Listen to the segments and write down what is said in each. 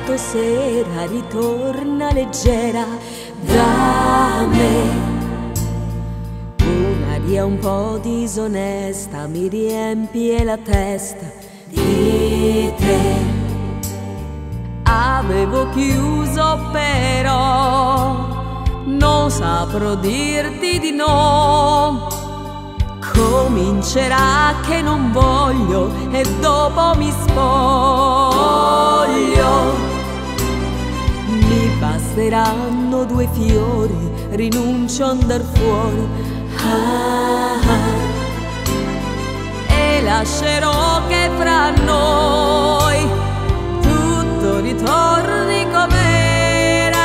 sabato sera ritorna leggera da me. Un'aria un po' disonesta mi riempie la testa di te. Avevo chiuso però, non saprò dirti di no comincerà che non voglio e dopo mi spoglio. Basteranno due fiori, rinuncio ad andar fuori. Ah, ah. E lascerò che fra noi tutto ritorni com'era.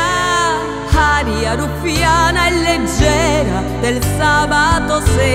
Aria ruffiana e leggera del sabato sera.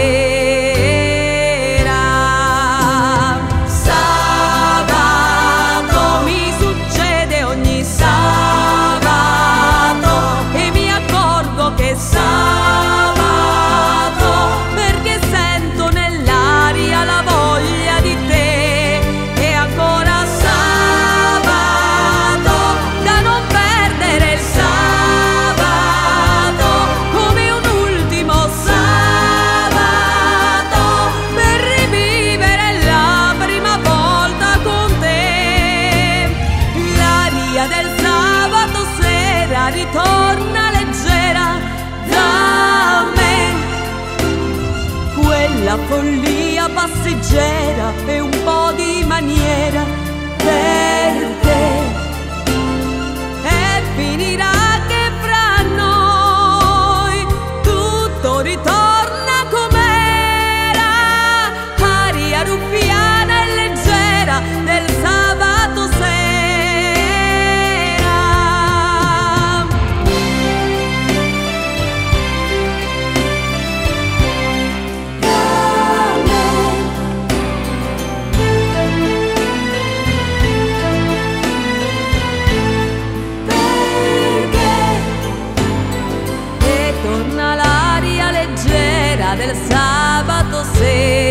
la follia passeggera e un po' di maniera per te. È finita. del sábado se